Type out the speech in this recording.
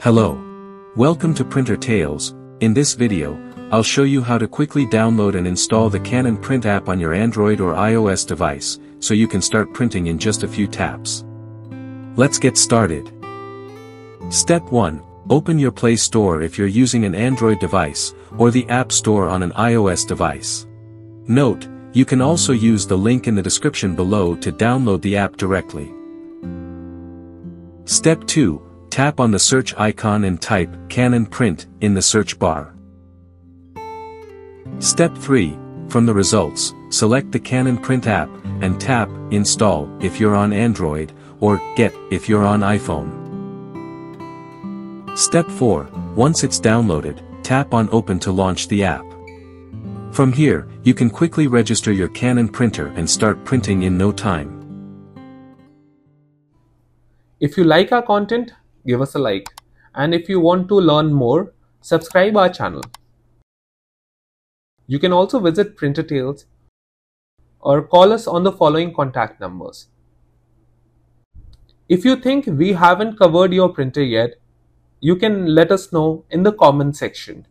Hello. Welcome to Printer Tales. In this video, I'll show you how to quickly download and install the Canon Print app on your Android or iOS device, so you can start printing in just a few taps. Let's get started. Step 1. Open your Play Store if you're using an Android device, or the App Store on an iOS device. Note, you can also use the link in the description below to download the app directly. Step 2. Tap on the search icon and type Canon Print in the search bar. Step 3. From the results, select the Canon Print app, and tap Install if you're on Android, or Get if you're on iPhone. Step 4. Once it's downloaded, tap on Open to launch the app. From here, you can quickly register your Canon printer and start printing in no time. If you like our content, give us a like. And if you want to learn more, subscribe our channel. You can also visit Printer Tales or call us on the following contact numbers. If you think we haven't covered your printer yet, you can let us know in the comment section.